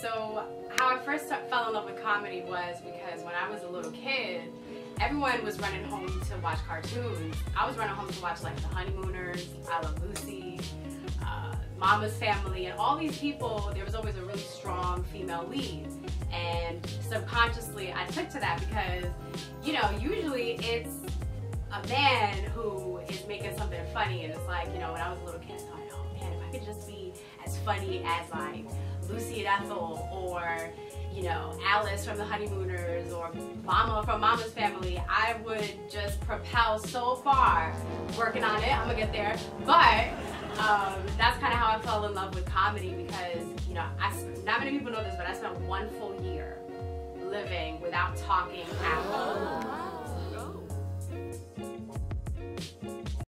so how I first fell in love with comedy was because when I was a little kid, everyone was running home to watch cartoons. I was running home to watch like The Honeymooners, I Love Lucy, uh, Mama's Family, and all these people. There was always a really strong female lead, and subconsciously I took to that because, you know, usually it's a man who is making something funny, and it's like, you know, when I was a little kid, I thought, oh man, if I could just be as funny as like Lucy and Ethel or you know, Alice from the Honeymooners or Mama from Mama's Family, I would just propel so far working on it. I'm gonna get there. But um, that's kind of how I fell in love with comedy because, you know, I, not many people know this, but I spent one full year living without talking at all.